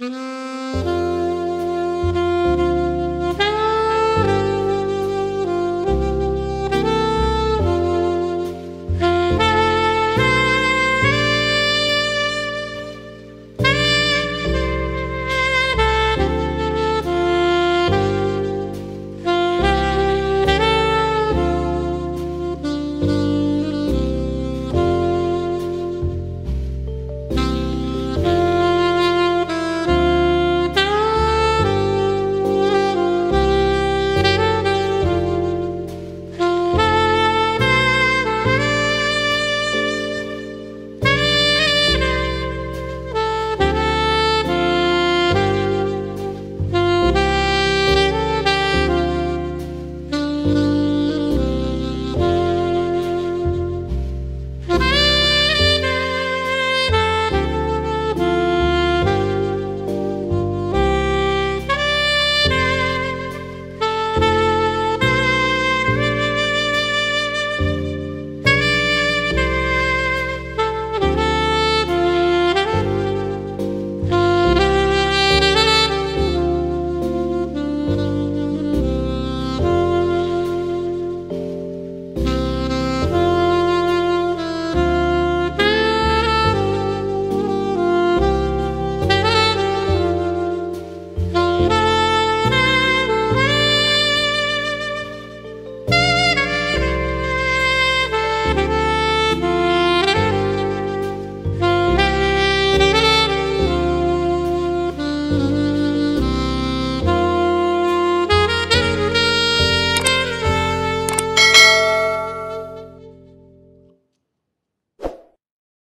Mm-hmm.